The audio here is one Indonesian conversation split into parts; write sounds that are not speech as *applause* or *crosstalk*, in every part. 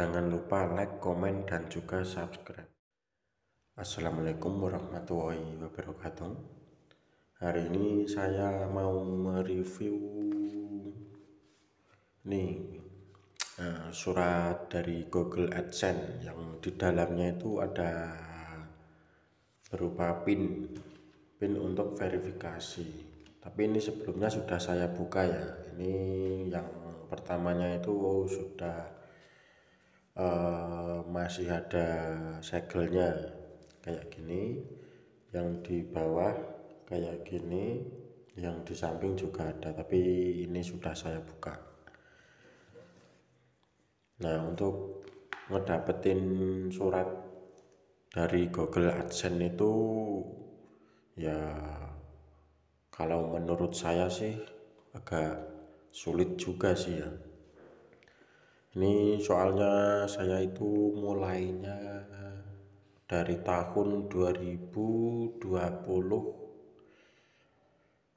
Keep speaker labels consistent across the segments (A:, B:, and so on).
A: Jangan lupa like, komen, dan juga subscribe. Assalamualaikum warahmatullahi wabarakatuh. Hari ini saya mau mereview nih uh, surat dari Google AdSense yang di dalamnya itu ada berupa pin, pin untuk verifikasi tapi ini sebelumnya sudah saya buka ya ini yang pertamanya itu sudah uh, masih ada segelnya kayak gini yang di bawah kayak gini yang di samping juga ada tapi ini sudah saya buka. Nah untuk ngedapetin surat dari Google AdSense itu ya kalau menurut saya sih agak sulit juga sih ya ini soalnya saya itu mulainya dari tahun 2020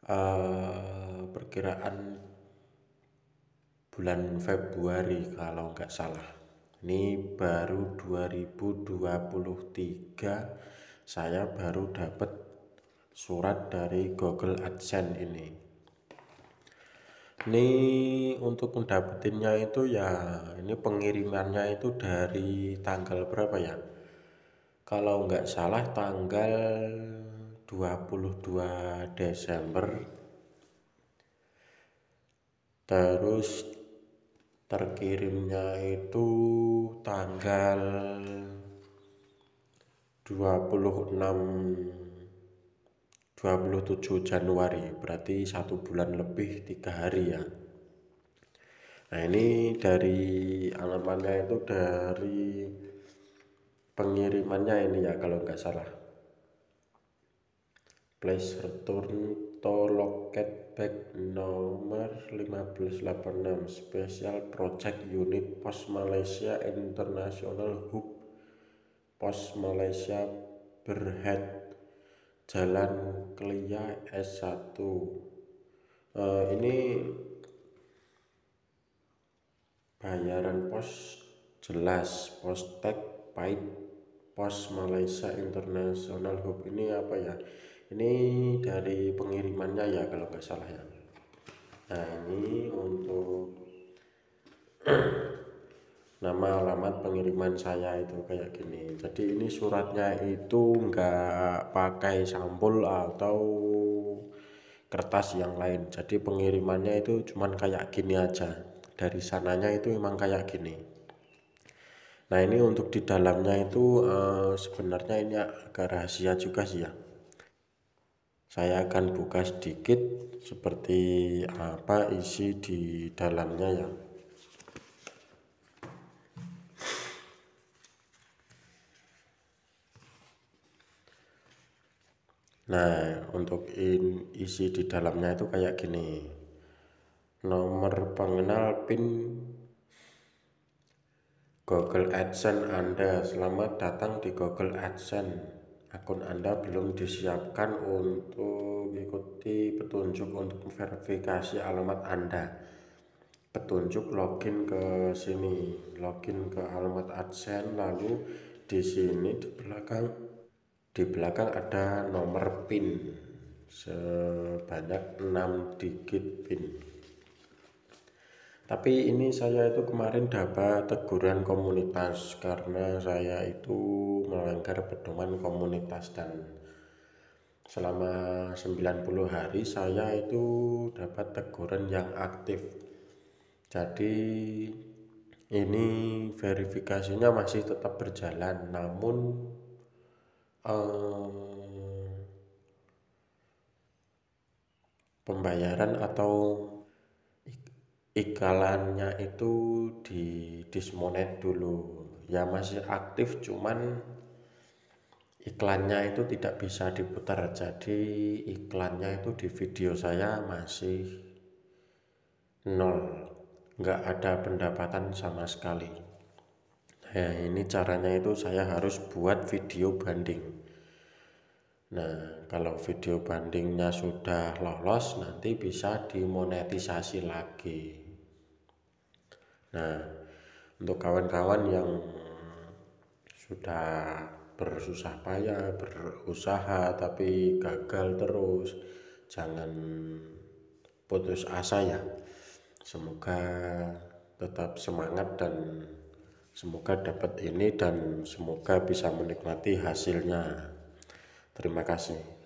A: uh, perkiraan bulan Februari kalau nggak salah. Ini baru 2023 saya baru dapat surat dari Google AdSense ini ini untuk mendapetinnya itu ya ini pengirimannya itu dari tanggal berapa ya? Kalau nggak salah tanggal 22 Desember. Terus terkirimnya itu tanggal 26 27 Januari berarti satu bulan lebih tiga hari ya. Nah ini dari alamatnya itu dari pengirimannya ini ya kalau nggak salah. Place return to locket bag nomor 1586 special project unit pos Malaysia International Hub. Pos Malaysia Berhead Jalan Kelia S1 uh, eh, ini bayaran pos jelas pos tag pahit pos Malaysia International Hub. Ini apa ya? Ini dari pengirimannya ya kalau nggak salah ya. Nah ini untuk *clears throat* nama alamat pengiriman saya itu kayak gini. Jadi ini suratnya itu enggak pakai sampul atau kertas yang lain. Jadi pengirimannya itu cuman kayak gini aja. Dari sananya itu memang kayak gini. Nah ini untuk di dalamnya itu uh, sebenarnya ini agak rahasia juga sih ya. Saya akan buka sedikit seperti apa isi di dalamnya ya Nah, untuk in, isi di dalamnya itu kayak gini. Nomor pengenal PIN Google AdSense Anda. Selamat datang di Google AdSense. Akun Anda belum disiapkan untuk mengikuti petunjuk untuk verifikasi alamat Anda. Petunjuk login ke sini, login ke alamat AdSense lalu di sini di belakang di belakang ada nomor PIN. Sebanyak 6 digit PIN. Tapi ini saya itu kemarin dapat teguran komunitas karena saya itu melanggar pedoman komunitas dan selama 90 hari saya itu dapat teguran yang aktif. Jadi ini verifikasinya masih tetap berjalan namun pembayaran atau iklannya itu di dismonet dulu. Ya masih aktif cuman iklannya itu tidak bisa diputar. Jadi iklannya itu di video saya masih nol. Nggak ada pendapatan sama sekali Nah, ini caranya itu saya harus buat video banding. Nah, kalau video bandingnya sudah lolos, nanti bisa dimonetisasi lagi. Nah, untuk kawan-kawan yang sudah bersusah payah berusaha tapi gagal terus jangan putus asa ya semoga tetap semangat dan semoga dapat ini dan semoga bisa menikmati hasilnya. Terima kasih